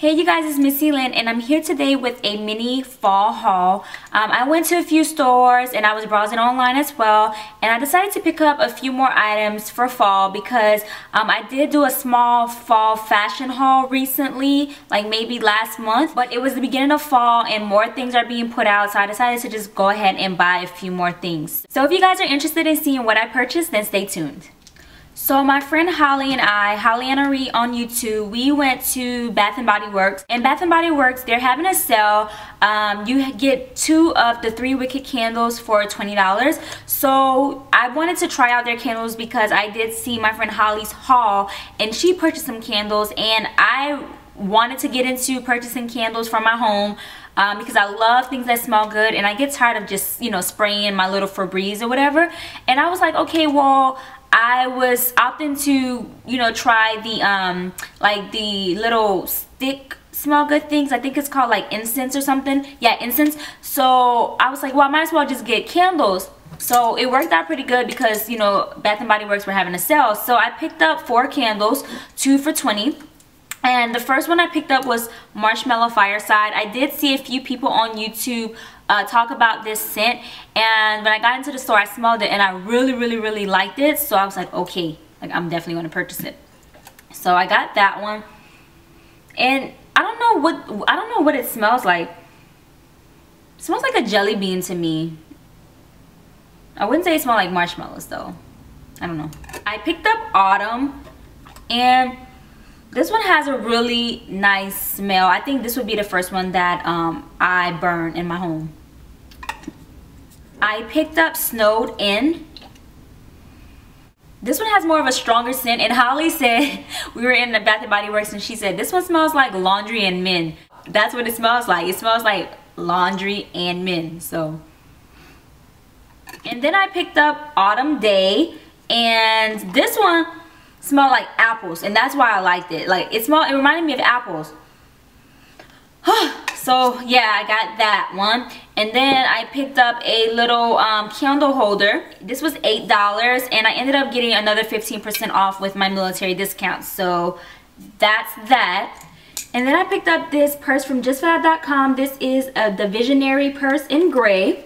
Hey you guys, it's Missy Lynn and I'm here today with a mini fall haul. Um, I went to a few stores and I was browsing online as well and I decided to pick up a few more items for fall because um, I did do a small fall fashion haul recently, like maybe last month, but it was the beginning of fall and more things are being put out so I decided to just go ahead and buy a few more things. So if you guys are interested in seeing what I purchased, then stay tuned. So my friend Holly and I, Holly and Ari on YouTube, we went to Bath & Body Works. And Bath & Body Works, they're having a sale. Um, you get two of the three wicked candles for $20. So I wanted to try out their candles because I did see my friend Holly's haul and she purchased some candles and I wanted to get into purchasing candles for my home um, because I love things that smell good and I get tired of just, you know, spraying my little Febreze or whatever. And I was like, okay, well, I was opting to, you know, try the, um, like the little stick smell good things. I think it's called like incense or something. Yeah, incense. So I was like, well, I might as well just get candles. So it worked out pretty good because, you know, Bath & Body Works were having a sale. So I picked up four candles, two for 20 and the first one I picked up was Marshmallow Fireside. I did see a few people on YouTube uh, talk about this scent and when I got into the store I smelled it and I really really really liked it so I was like okay like I'm definitely going to purchase it. So I got that one and I don't know what I don't know what it smells like. It smells like a jelly bean to me. I wouldn't say it smells like marshmallows though. I don't know. I picked up Autumn and this one has a really nice smell. I think this would be the first one that um, I burn in my home. I picked up Snowed In. This one has more of a stronger scent and Holly said, we were in the Bath & Body Works and she said, this one smells like laundry and men. That's what it smells like. It smells like laundry and men. So, and then I picked up Autumn Day and this one smelled like apples and that's why I liked it. Like it smelled, it reminded me of apples. so yeah, I got that one. And then I picked up a little um, candle holder. This was $8 and I ended up getting another 15% off with my military discount. So that's that. And then I picked up this purse from justfab.com. This is a, the Visionary purse in gray.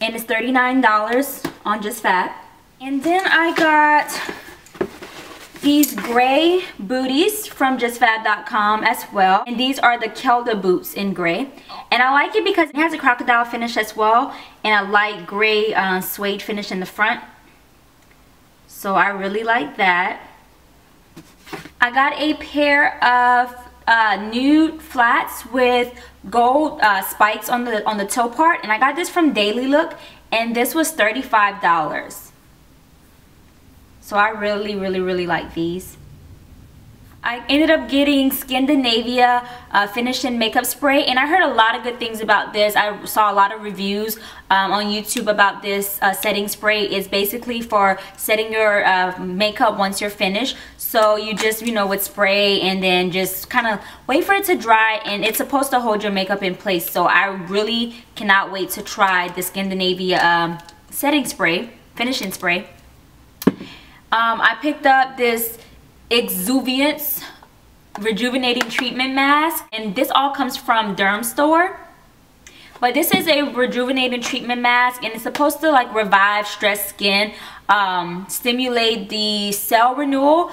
And it's $39 on JustFab. And then I got these gray booties from justfab.com as well and these are the Kelda boots in gray. And I like it because it has a crocodile finish as well and a light gray uh, suede finish in the front. So I really like that. I got a pair of uh, nude flats with gold uh, spikes on the on the toe part and I got this from Daily Look and this was $35 so I really, really, really like these. I ended up getting Skindinavia uh, Finish and Makeup Spray and I heard a lot of good things about this. I saw a lot of reviews um, on YouTube about this uh, setting spray. It's basically for setting your uh, makeup once you're finished. So you just, you know, would spray and then just kind of wait for it to dry and it's supposed to hold your makeup in place. So I really cannot wait to try the Skindinavia um, setting spray, finishing spray. Um, I picked up this Exuviance Rejuvenating Treatment Mask. And this all comes from Dermstore. But this is a rejuvenating treatment mask and it's supposed to like revive stressed skin, um, stimulate the cell renewal,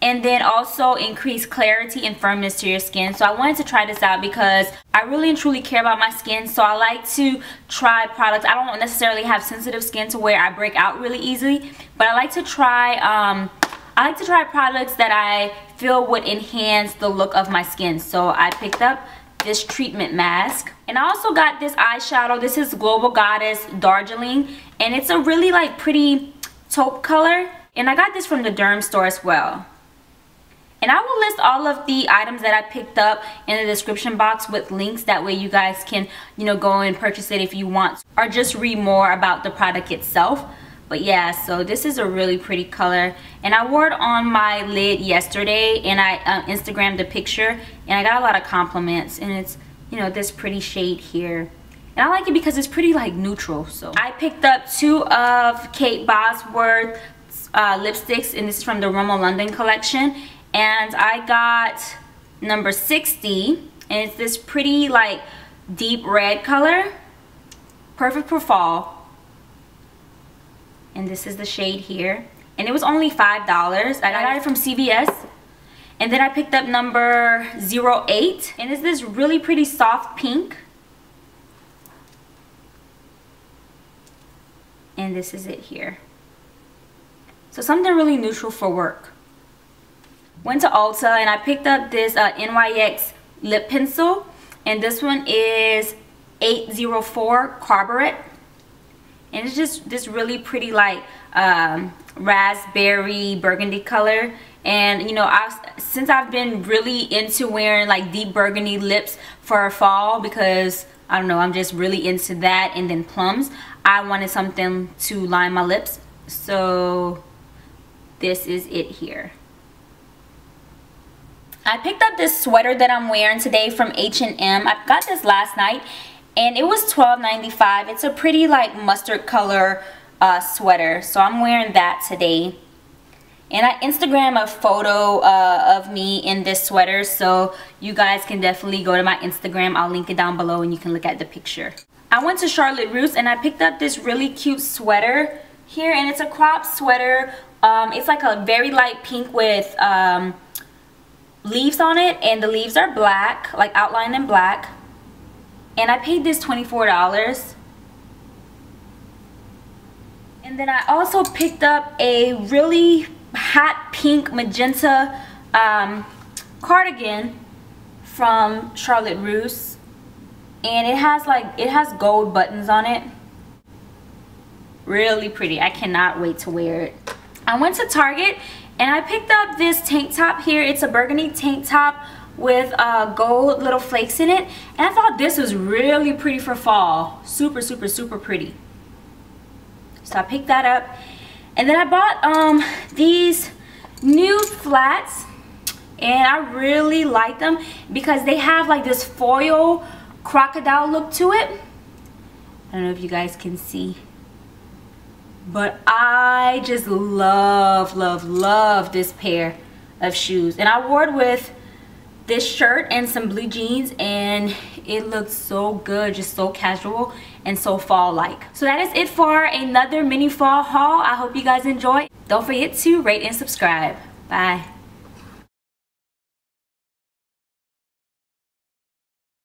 and then also increase clarity and firmness to your skin. So I wanted to try this out because I really and truly care about my skin. So I like to try products. I don't necessarily have sensitive skin to where I break out really easily, but I like to try um, I like to try products that I feel would enhance the look of my skin. So I picked up this treatment mask. And I also got this eyeshadow. This is Global Goddess Darjeeling. And it's a really like pretty taupe color. And I got this from the Derm store as well. And I will list all of the items that I picked up in the description box with links. That way you guys can, you know, go and purchase it if you want. Or just read more about the product itself. But yeah, so this is a really pretty color. And I wore it on my lid yesterday. And I uh, Instagrammed the picture. And I got a lot of compliments. And it's, you know, this pretty shade here. And I like it because it's pretty like neutral. So I picked up two of Kate Bosworth uh, lipsticks. And this is from the Rimmel London collection and I got number 60 and it's this pretty like deep red color. Perfect for fall. And this is the shade here. And it was only five dollars. I got it from CVS and then I picked up number 08 and it's this really pretty soft pink. And this is it here. So something really neutral for work went to Ulta and I picked up this uh, NYX lip pencil and this one is 804 Cabaret and it's just this really pretty like um, raspberry burgundy color. And you know I since I've been really into wearing like deep burgundy lips for fall because I don't know I'm just really into that and then plums I wanted something to line my lips. So this is it here I picked up this sweater that I'm wearing today from H&M. I got this last night and it was $12.95. It's a pretty like mustard color uh, sweater. So I'm wearing that today. And I Instagram a photo uh, of me in this sweater. So you guys can definitely go to my Instagram. I'll link it down below and you can look at the picture. I went to Charlotte Russe and I picked up this really cute sweater here. And it's a crop sweater. Um, it's like a very light pink with... Um, leaves on it and the leaves are black like outlined in black. And I paid this $24 and then I also picked up a really hot pink magenta um, cardigan from Charlotte Russe. And it has like it has gold buttons on it. Really pretty. I cannot wait to wear it. I went to Target and I picked up this tank top here. It's a burgundy tank top with uh, gold little flakes in it. And I thought this was really pretty for fall. Super, super, super pretty. So I picked that up. And then I bought um, these new flats. And I really like them because they have like this foil crocodile look to it. I don't know if you guys can see but I just love love love this pair of shoes. And I wore it with this shirt and some blue jeans and it looks so good just so casual and so fall like so that is it for another mini fall haul. I hope you guys enjoy. Don't forget to rate and subscribe. Bye